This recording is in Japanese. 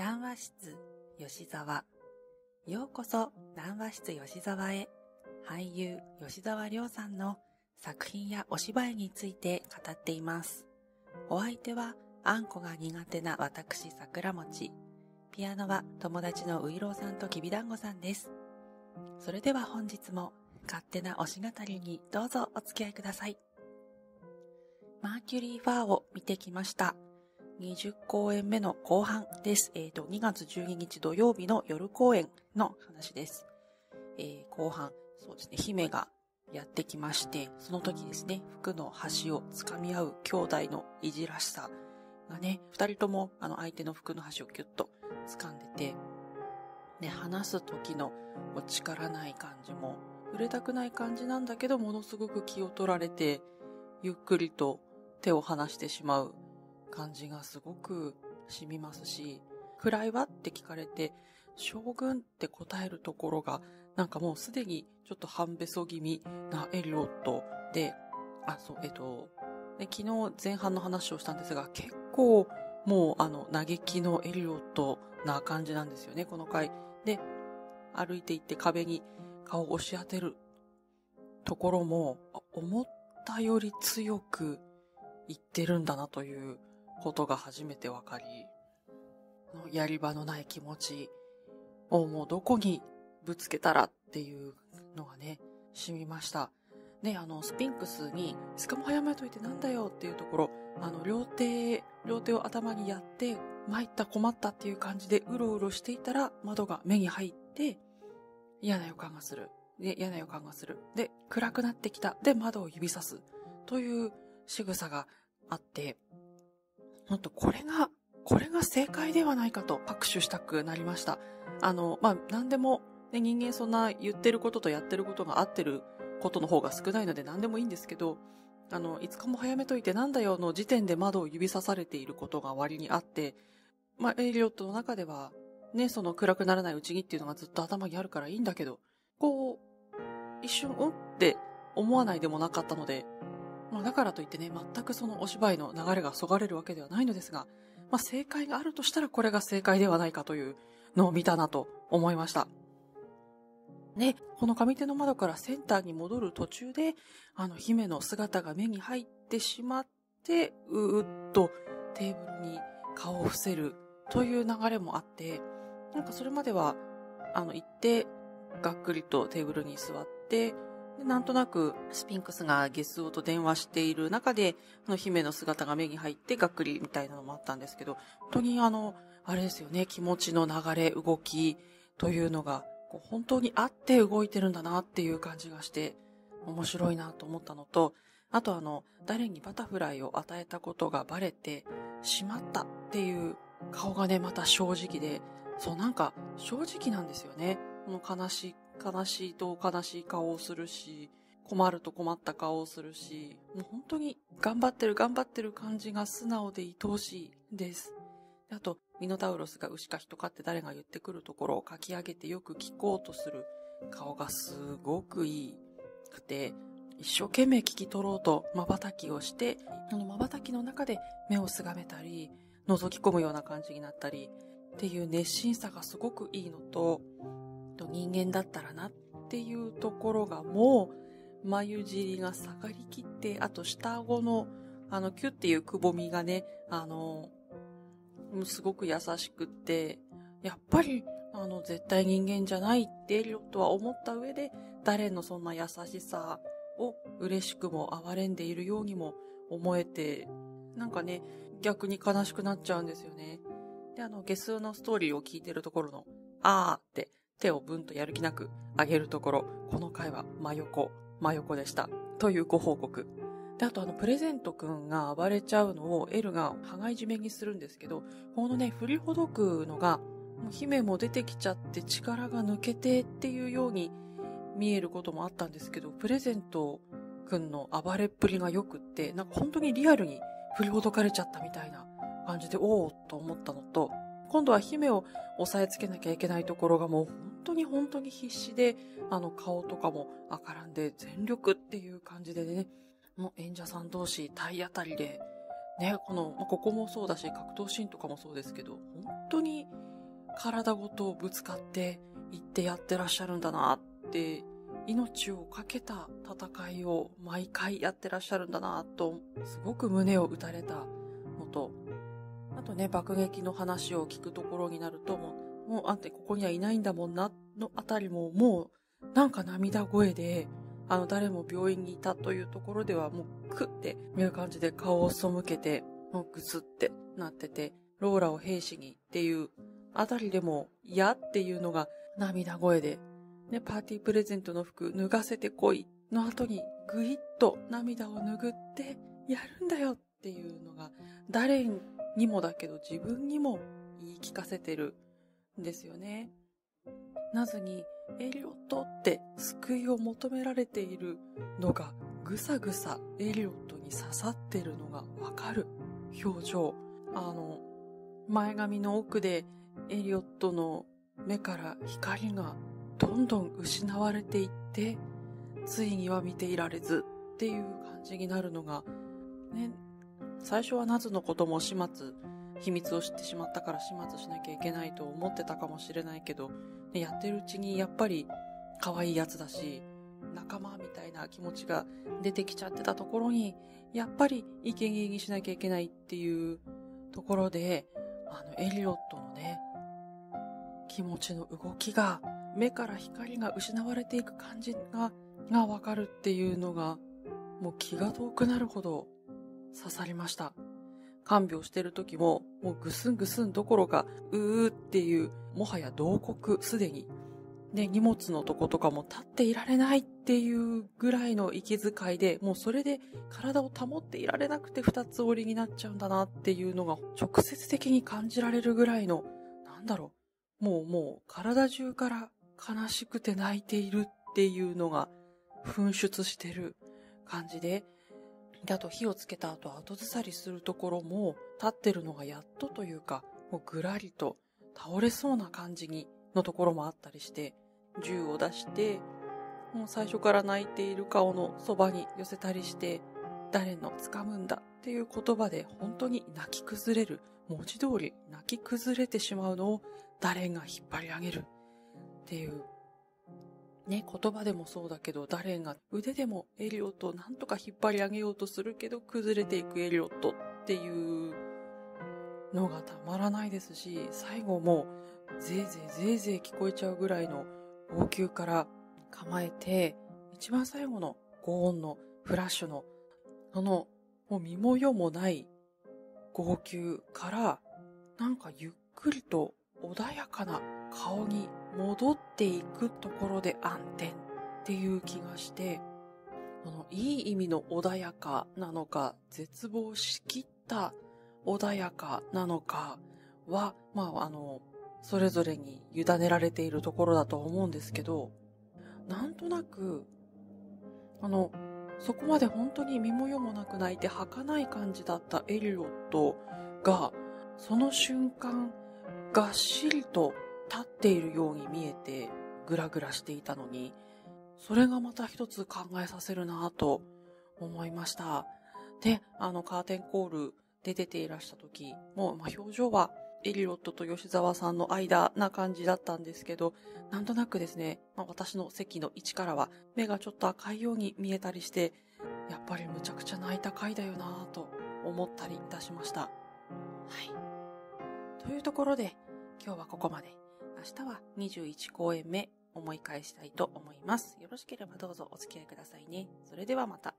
談話室吉沢。ようこそ談話室吉沢へ。俳優吉沢亮さんの作品やお芝居について語っています。お相手はあんこが苦手な私桜餅。ピアノは友達のういろうさんときびだんごさんです。それでは本日も勝手な推し語りにどうぞお付き合いください。マーキュリーファーを見てきました。20公演目の後半です。えっ、ー、と、2月12日土曜日の夜公演の話です。えー、後半、そうですね、姫がやってきまして、その時ですね、服の端を掴み合う兄弟のいじらしさがね、二人ともあの相手の服の端をキュッと掴んでて、ね、話す時の力ない感じも、触れたくない感じなんだけど、ものすごく気を取られて、ゆっくりと手を離してしまう感じがすごく染みますし、位はって聞かれて、将軍って答えるところが、なんかもうすでにちょっと半べそ気味なエリオットで、あ、そう、えっと、で昨日前半の話をしたんですが、結構もうあの嘆きのエリオットな感じなんですよね、この回。で、歩いていって壁に顔を押し当てるところも、思ったより強く言ってるんだなということが初めて分かり、やり場のない気持ちをもうどこにぶつけたらっていうのがね、染みました。で、あの、スピンクスに、しかも早めといてなんだよっていうところ、あの、両手、両手を頭にやって、参った困ったっていう感じでうろうろしていたら、窓が目に入って、嫌な予感がする。で、嫌な予感がする。で、暗くなってきた。で、窓を指さす。という仕草があって、ほんとこれが、これが正解ではないかと拍手したくなりました。あの、まあ、何でも、ね、人間そんな言ってることとやってることが合ってることの方が少ないので何でもいいんですけど、あの、いつかも早めといてなんだよの時点で窓を指さされていることが割にあって、まあ、エイリオットの中では、ね、その暗くならないうちにっていうのがずっと頭にあるからいいんだけど、こう、一瞬、うんって思わないでもなかったので、ま、だからといってね、全くそのお芝居の流れがそがれるわけではないのですが、まあ、正解があるとしたらこれが正解ではないかというのを見たなと思いました。ね、この上手の窓からセンターに戻る途中で、あの姫の姿が目に入ってしまって、うーっとテーブルに顔を伏せるという流れもあって、なんかそれまでは、あの、行って、がっくりとテーブルに座って、なんとなくスピンクスがゲスオと電話している中で、あの姫の姿が目に入ってがっくりみたいなのもあったんですけど、本当にあの、あれですよね、気持ちの流れ、動きというのが、本当にあって動いてるんだなっていう感じがして、面白いなと思ったのと、あとあの、誰にバタフライを与えたことがバレてしまったっていう顔がね、また正直で、そうなんか正直なんですよね。もう悲し悲しいと悲しい顔をするし、困ると困った顔をするし、もう本当に頑張ってる頑張ってる感じが素直で愛おしいです。であと、ミノタウロスが牛か人かって誰が言ってくるところを書き上げてよく聞こうとする顔がすごくいいくて、一生懸命聞き取ろうと瞬きをして、あの瞬きの中で目をすがめたり、覗き込むような感じになったり、っていう熱心さがすごくいいのと、と人間だったらなっていうところがもう眉尻が下がりきって、あと下顎のあのキュっていうくぼみがね、あの、すごく優しくって、やっぱりあの絶対人間じゃないってエリオットは思った上で、誰のそんな優しさを嬉しくも哀れんでいるようにも思えて、なんかね、逆に悲しくなっちゃうんですよね。で、あの、下数のストーリーを聞いてるところの、あーって手をブンとやる気なく上げるところ、この回は真横、真横でした。というご報告。で、あとあの、プレゼントくんが暴れちゃうのをエルが羽交い締めにするんですけど、このね、振りほどくのが、姫も出てきちゃって力が抜けてっていうように見えることもあったんですけど、プレゼントくんの暴れっぷりが良くって、なんか本当にリアルに振りほどかれちゃったみたいな感じで、おおと思ったのと、今度は姫を押さえつけなきゃいけないところがもう当に本当に必死で、あの顔とかも赤らんで全力っていう感じでね、もう演者さん同士体当たりで、ね、この、まあ、ここもそうだし、格闘シーンとかもそうですけど、本当に体ごとぶつかっていってやってらっしゃるんだなって、命を懸けた戦いを毎回やってらっしゃるんだなと、すごく胸を打たれたのと、あとね、爆撃の話を聞くところになると、もう、もうあんてここにはいないんだもんな、のあたりも、もう、なんか涙声で、あの、誰も病院にいたというところでは、もう、クっていう感じで顔を背けて、もうぐすってなってて、ローラを兵士にっていうあたりでも嫌っていうのが涙声で、ね、パーティープレゼントの服脱がせてこいの後にぐいっと涙を拭ってやるんだよっていうのが誰にもだけど自分にも言い聞かせてる。んですよね。なずにエリオットって救いを求められているのがぐさぐさエリオットに刺さってるのがわかる表情。あの、前髪の奥でエリオットの目から光がどんどん失われていって、ついには見ていられずっていう感じになるのが、ね、最初はナズのことも始末、秘密を知ってしまったから始末しなきゃいけないと思ってたかもしれないけど、ね、やってるうちにやっぱり可愛いやつだし、仲間みたいな気持ちが出てきちゃってたところに、やっぱり意見ゲにしなきゃいけないっていうところで、あの、エリオットのね、気持ちの動きが、目から光が失われていく感じが、がわかるっていうのが、もう気が遠くなるほど刺さりました。看病してる時も、もうぐすんぐすんどころか、うーっていう、もはや同国すでに。ね、荷物のとことかも立っていられないっていうぐらいの息遣いで、もうそれで体を保っていられなくて二つ折りになっちゃうんだなっていうのが直接的に感じられるぐらいの、なんだろう、もうもう体中から悲しくて泣いているっていうのが噴出してる感じで、で、あと火をつけた後後ずさりするところも立ってるのがやっとというか、もうぐらりと倒れそうな感じに、のところもあったりして、銃を出して、もう最初から泣いている顔のそばに寄せたりして、誰の掴むんだっていう言葉で本当に泣き崩れる。文字通り泣き崩れてしまうのを誰が引っ張り上げるっていうね、言葉でもそうだけど、ダレンが腕でもエリオットをなんとか引っ張り上げようとするけど、崩れていくエリオットっていうのがたまらないですし、最後もぜいぜいぜいぜい聞こえちゃうぐらいの号泣から構えて、一番最後の高音のフラッシュの、あの、もう身も世もない号泣から、なんかゆっくりと穏やかな顔に戻っていくところで暗転っていう気がして、あの、いい意味の穏やかなのか、絶望しきった穏やかなのかは、まあ、あの、それぞれに委ねられているところだと思うんですけど、なんとなく、あの、そこまで本当に身も世もなく泣いて儚い感じだったエリオットが、その瞬間、がっしりと立っているように見えてぐらぐらしていたのに、それがまた一つ考えさせるなぁと思いました。で、あのカーテンコールで出ていらした時も、まあ、表情はエリロットと吉沢さんの間な感じだったんですけど、なんとなくですね、まあ、私の席の位置からは目がちょっと赤いように見えたりして、やっぱりむちゃくちゃ泣いた回だよなぁと思ったりいたしました。はい。というところで、今日はここまで。明日は21公演目思い返したいと思います。よろしければどうぞお付き合いくださいね。それではまた。